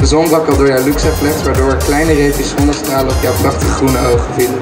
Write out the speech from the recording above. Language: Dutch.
De zon brak al door jouw luxaflex, waardoor kleine reepjes zonnestralen op jouw prachtige groene ogen vielen.